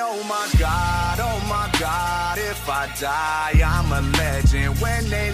Oh my God, oh my God, if I die, I'm a legend. When they